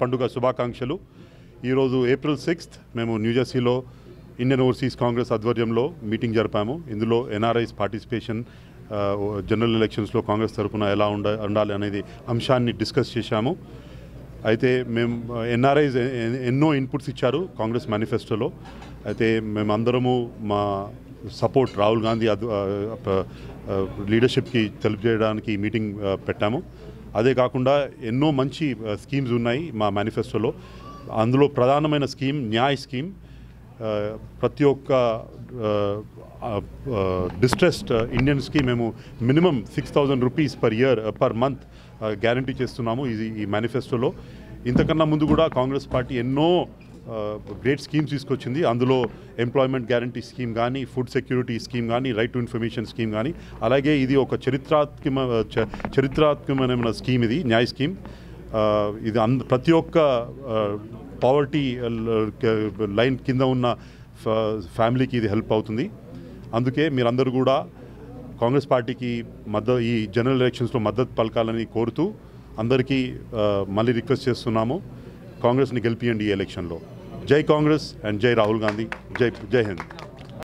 పండుగ శుభాకాంక్షలు. ఈరోజు ఏప్రిల్ సిక్స్త్ మేము న్యూజెర్సీలో ఇండియన్ ఓవర్సీస్ కాంగ్రెస్ ఆధ్వర్యంలో మీటింగ్ జరిపాము. ఇందులో ఎన్ఆర్ఐస్ పార్టిసిపేషన్ జనరల్ ఎలక్షన్స్లో కాంగ్రెస్ తరఫున ఎలా ఉండ ఉండాలి అనేది అంశాన్ని డిస్కస్ చేశాము. అయితే మేము ఎన్ఆర్ఐస్ ఎన్నో ఇన్పుట్స్ ఇచ్చారు కాంగ్రెస్ మేనిఫెస్టోలో. అయితే మేమందరము మా సపోర్ట్ రాహుల్ గాంధీ లీడర్షిప్కి తెలియజేయడానికి మీటింగ్ పెట్టాము. అదే కాకుండా ఎన్నో మంచి స్కీమ్స్ ఉన్నాయి మా మేనిఫెస్టోలో. అందులో ప్రధానమైన స్కీమ్ న్యాయ్ స్కీమ్ ప్రతి ఒక్క డిస్ట్రెస్డ్ ఇండియన్స్కి మేము minimum six thousand rupees per year per month guarantee చేస్తున్నాము ఇది ఈ మేనిఫెస్టోలో. ఇంతకన్నా ముందు కూడా కాంగ్రెస్ పార్టీ ఎన్నో గ్రేట్ స్కీమ్స్ తీసుకొచ్చింది. అందులో ఎంప్లాయ్మెంట్ గ్యారంటీ స్కీమ్ కానీ ఫుడ్ సెక్యూరిటీ స్కీమ్ కానీ రైట్ టు ఇన్ఫర్మేషన్ స్కీమ్ కానీ అలాగే ఇది ఒక చరిత్రాత్మక చ- చరిత్రాత్మకమైన స్కీమ్ ఇది న్యాయ స్కీమ్. ఇది అంద ప్రతి ఒక్క పావర్టీ లైన్ కింద ఉన్న ఫ్యామిలీకి ఇది హెల్ప్ అవుతుంది. అందుకే మీరందరూ కూడా కాంగ్రెస్ పార్టీకి మద్దతు ఈ జనరల్ ఎలక్షన్స్లో మద్దతు పలకాలని కోరుతూ అందరికీ మళ్ళీ రిక్వెస్ట్ చేస్తున్నాము. కాంగ్రెస్ని గెలిపియండి ఈ ఎలక్షన్లో. జై కాంగ్రెస్ అండ్ జై రాహుల్ గాంధీ. జై జై హింద్.